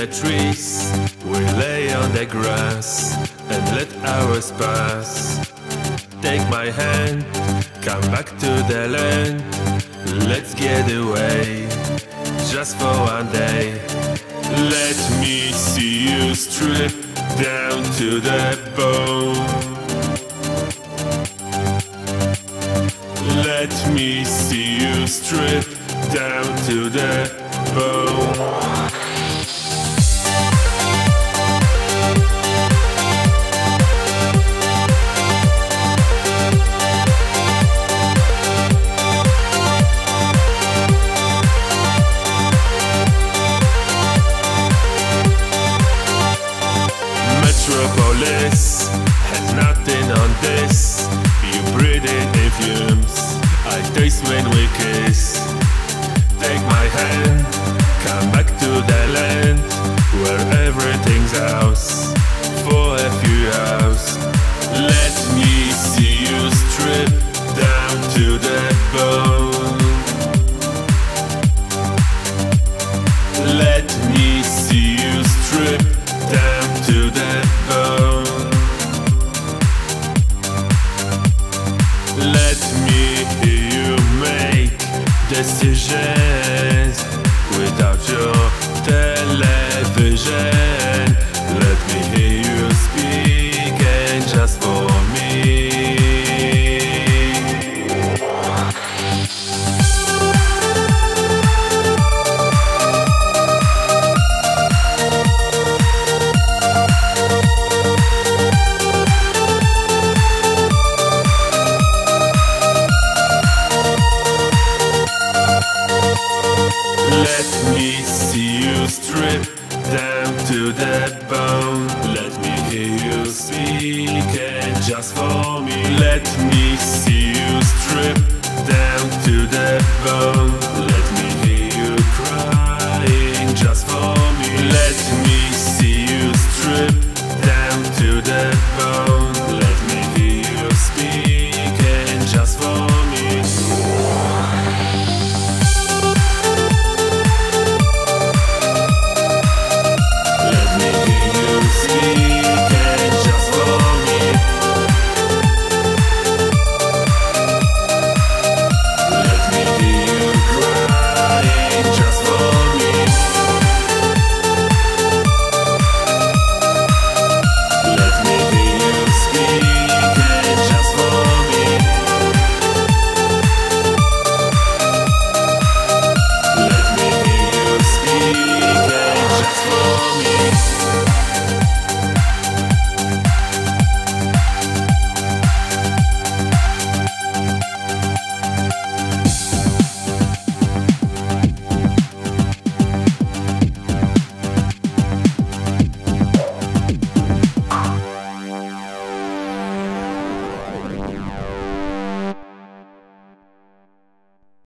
the trees, we lay on the grass and let hours pass. Take my hand, come back to the land, let's get away, just for one day. Let me see you strip down to the bone. Let me see you strip down to the on this. You breathe in the fumes. I taste when we kiss. Take my hand, come back to the land where everything's ours Let me you make decisions without your television. To the bone. Let me hear you speak and just for me. Let me see you strip